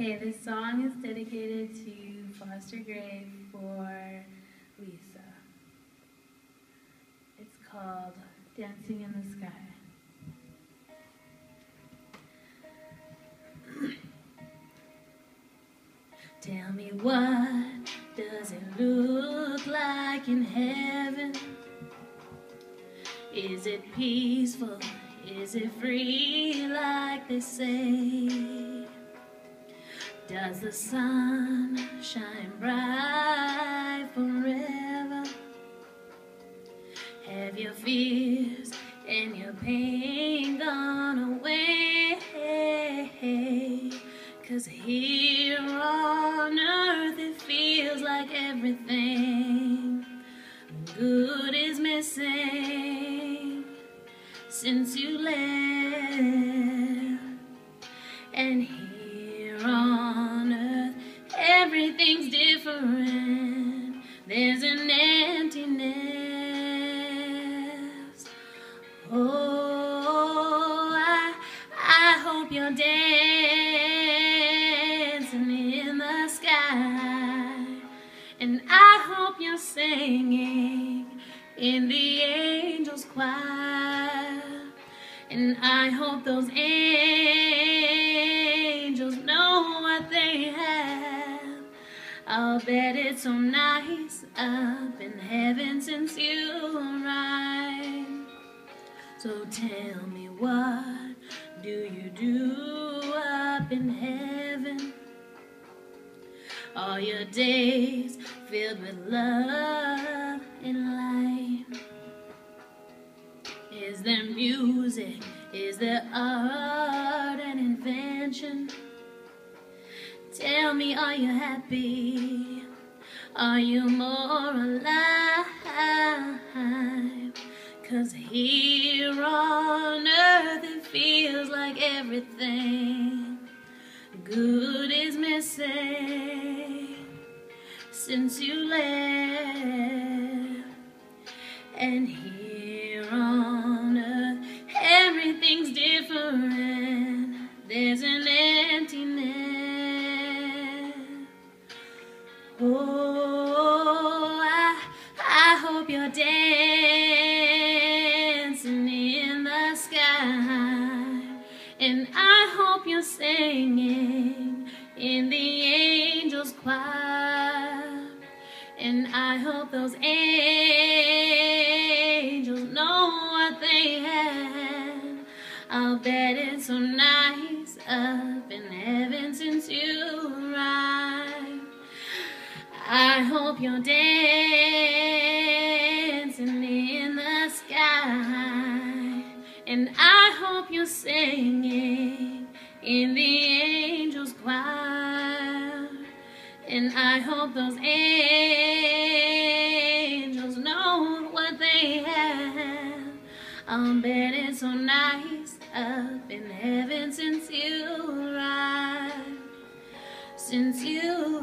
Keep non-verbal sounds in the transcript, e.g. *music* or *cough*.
Okay, this song is dedicated to Foster Grave for Lisa. It's called Dancing in the Sky. *clears throat* Tell me what does it look like in heaven? Is it peaceful? Is it free like they say? Does the sun shine bright forever? Have your fears and your pain gone away? Cause here on earth it feels like everything good is missing since you left. Everything's different. There's an emptiness. Oh, I, I hope you're dancing in the sky. And I hope you're singing in the angels' choir. And I hope those angels up in heaven since you arrived. So tell me what do you do up in heaven? Are your days filled with love and light? Is there music? Is there art and invention? Tell me, are you happy? Are you more alive? Cause here on earth it feels like everything good is missing since you left. And here on earth everything's different. Hope you're dancing in the sky. And I hope you're singing in the angels' choir. And I hope those angels know what they have. I'll bet it's so nice up in heaven since you arrived. I hope you're dancing in the sky. And I hope you're singing in the angels' choir. And I hope those angels know what they have. I'll bet it's so nice up in heaven since you arrived. Since you